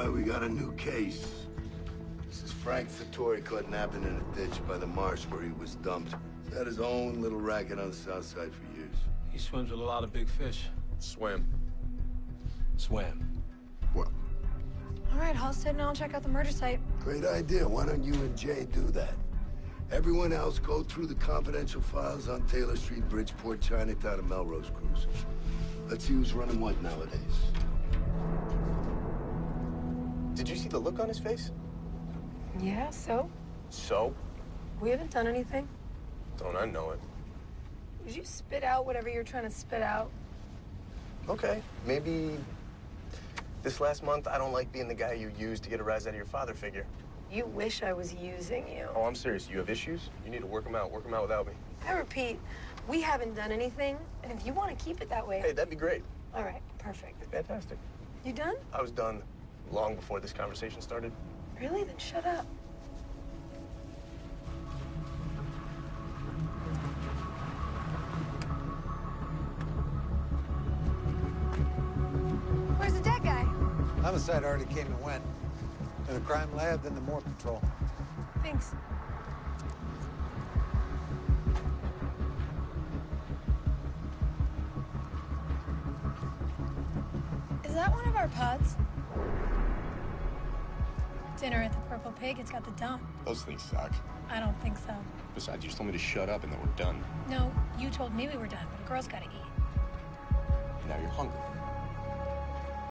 All right, we got a new case. This is Frank Fattori caught napping in a ditch by the marsh where he was dumped. He's had his own little racket on the south side for years. He swims with a lot of big fish. Swim. Swam. Well, All right, Halstead and I'll check out the murder site. great idea. Why don't you and Jay do that? Everyone else go through the confidential files on Taylor Street, Bridgeport, Chinatown, and Melrose Cruise. Let's see who's running what nowadays. Did you see the look on his face? Yeah, so? So? We haven't done anything. Don't I know it? Would you spit out whatever you're trying to spit out? Okay, maybe this last month I don't like being the guy you used to get a rise out of your father figure. You wish I was using you. Oh, I'm serious. You have issues? You need to work them out. Work them out without me. I repeat, we haven't done anything, and if you want to keep it that way. Hey, that'd be great. All right, perfect. Fantastic. You done? I was done long before this conversation started. Really? Then shut up. Where's the dead guy? Homicide already came and went. To the crime lab, then the morgue patrol. Thanks. Is that one of our pods? Dinner at the Purple Pig. It's got the dump. Those things suck. I don't think so. Besides, you just told me to shut up and then we're done. No, you told me we were done, but a girl's gotta eat. Now you're hungry.